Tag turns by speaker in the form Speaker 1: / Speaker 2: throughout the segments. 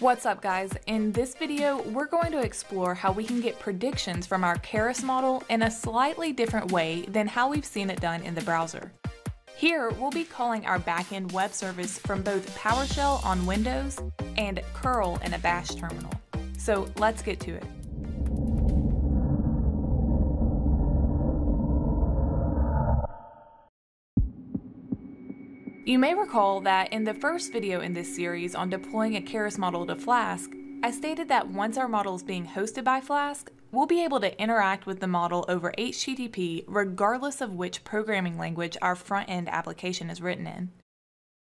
Speaker 1: What's up guys? In this video, we're going to explore how we can get predictions from our Keras model in a slightly different way than how we've seen it done in the browser. Here, we'll be calling our backend web service from both PowerShell on Windows and curl in a bash terminal. So let's get to it. You may recall that in the first video in this series on deploying a Keras model to Flask, I stated that once our model is being hosted by Flask, we'll be able to interact with the model over HTTP regardless of which programming language our front-end application is written in.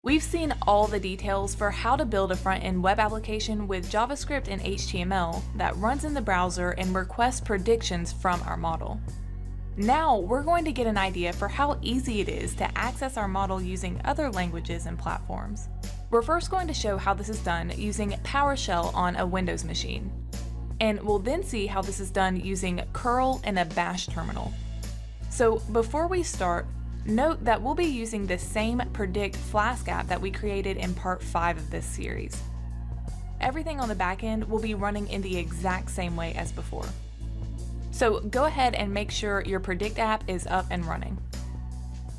Speaker 1: We've seen all the details for how to build a front-end web application with JavaScript and HTML that runs in the browser and requests predictions from our model. Now we're going to get an idea for how easy it is to access our model using other languages and platforms. We're first going to show how this is done using PowerShell on a Windows machine. And we'll then see how this is done using curl in a bash terminal. So before we start, note that we'll be using the same Predict Flask app that we created in part 5 of this series. Everything on the backend will be running in the exact same way as before. So go ahead and make sure your Predict app is up and running.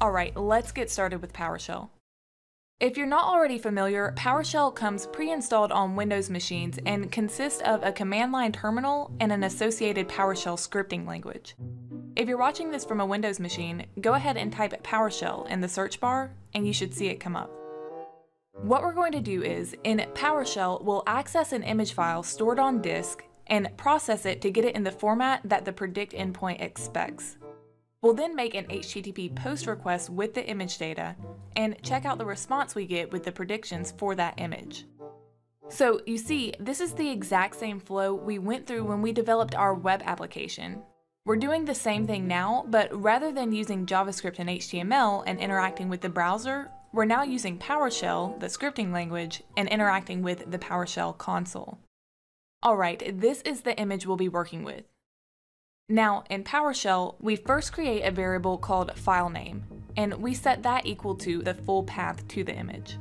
Speaker 1: Alright, let's get started with PowerShell. If you're not already familiar, PowerShell comes pre-installed on Windows machines and consists of a command line terminal and an associated PowerShell scripting language. If you're watching this from a Windows machine, go ahead and type PowerShell in the search bar and you should see it come up. What we're going to do is, in PowerShell, we'll access an image file stored on disk and process it to get it in the format that the predict endpoint expects. We'll then make an HTTP post request with the image data and check out the response we get with the predictions for that image. So you see, this is the exact same flow we went through when we developed our web application. We're doing the same thing now, but rather than using JavaScript and HTML and interacting with the browser, we're now using PowerShell, the scripting language, and interacting with the PowerShell console. Alright, this is the image we'll be working with. Now, in PowerShell, we first create a variable called filename, and we set that equal to the full path to the image.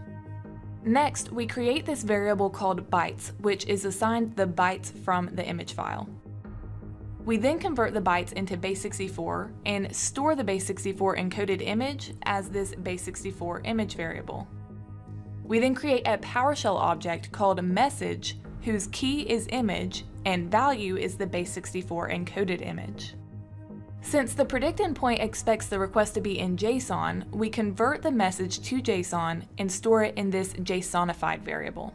Speaker 1: Next, we create this variable called bytes, which is assigned the bytes from the image file. We then convert the bytes into base64 and store the base64 encoded image as this base64 image variable. We then create a PowerShell object called message whose key is image and value is the base64 encoded image. Since the predict endpoint expects the request to be in JSON, we convert the message to JSON and store it in this JSONified variable.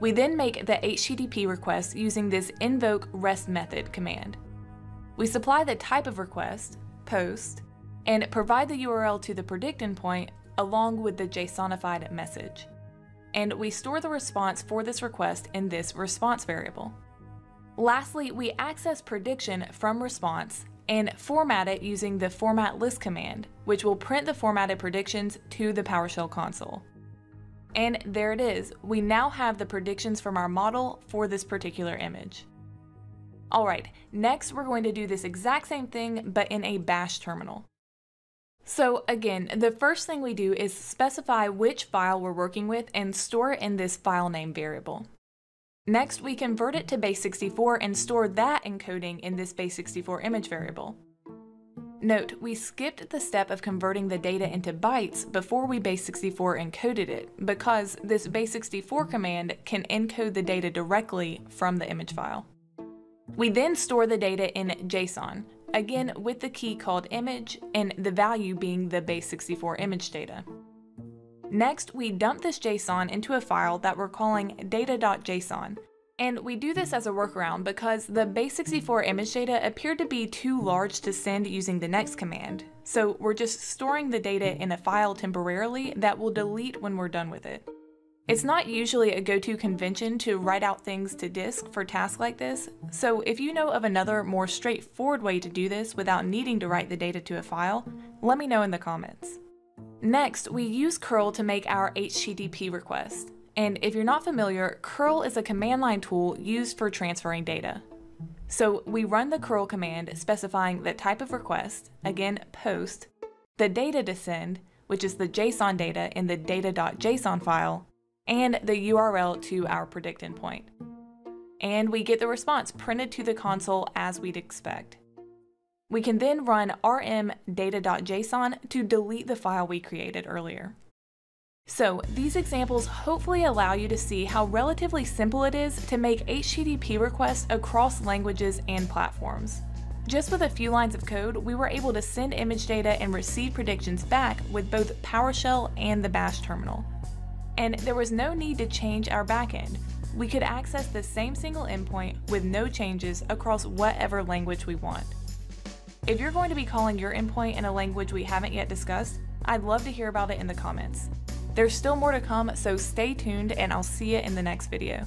Speaker 1: We then make the HTTP request using this invoke REST method command. We supply the type of request, post, and provide the URL to the predict endpoint along with the JSONified message and we store the response for this request in this response variable. Lastly, we access prediction from response and format it using the format list command, which will print the formatted predictions to the PowerShell console. And there it is, we now have the predictions from our model for this particular image. Alright, next we're going to do this exact same thing but in a bash terminal. So again, the first thing we do is specify which file we're working with and store it in this file name variable. Next, we convert it to base64 and store that encoding in this base64 image variable. Note, we skipped the step of converting the data into bytes before we base64 encoded it, because this base64 command can encode the data directly from the image file. We then store the data in JSON, again with the key called image and the value being the base64 image data. Next, we dump this JSON into a file that we're calling data.json, and we do this as a workaround because the base64 image data appeared to be too large to send using the next command, so we're just storing the data in a file temporarily that we'll delete when we're done with it. It's not usually a go-to convention to write out things to disk for tasks like this, so if you know of another more straightforward way to do this without needing to write the data to a file, let me know in the comments. Next, we use curl to make our HTTP request. And if you're not familiar, curl is a command line tool used for transferring data. So we run the curl command specifying the type of request, again post, the data to send, which is the JSON data in the data.json file, and the URL to our predict endpoint. And we get the response printed to the console as we'd expect. We can then run rm-data.json to delete the file we created earlier. So, these examples hopefully allow you to see how relatively simple it is to make HTTP requests across languages and platforms. Just with a few lines of code, we were able to send image data and receive predictions back with both PowerShell and the Bash terminal. And there was no need to change our backend. We could access the same single endpoint with no changes across whatever language we want. If you're going to be calling your endpoint in a language we haven't yet discussed, I'd love to hear about it in the comments. There's still more to come, so stay tuned and I'll see you in the next video.